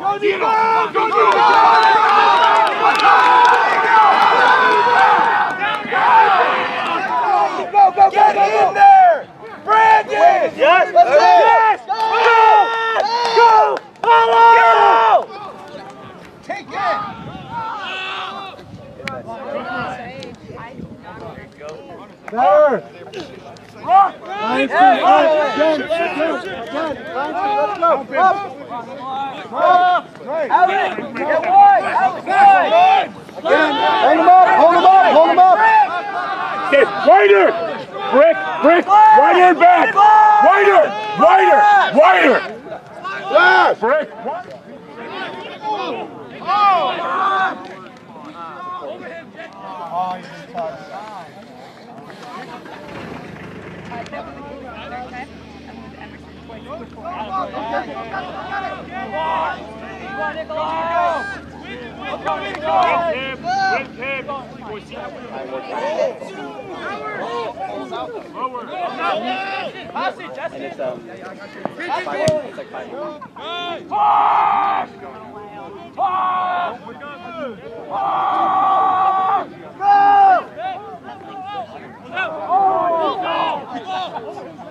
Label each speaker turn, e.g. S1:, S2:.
S1: Go, Dino! Go, Dino! Go, go, go, Get go, in there! Brandon! Yes! Let's go! Yes! Go! Go! Go! Take it!
S2: Better. Nice, nice. Jen, Jen, Jen, let's go. Up. Right.
S1: Alex! Get wide! Alex, wide!
S2: Again, hold him up, hold him up, hold him up.
S3: Yes, wider! Brick, brick, wider and back! Wider, wider, wider!
S2: Yes.
S3: Brick!
S2: Oh, you
S3: win him! Boy, see how Lower.
S4: And it's um!
S3: Oh!